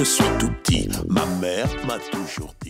je suis tout petit, ma mère m'a toujours dit.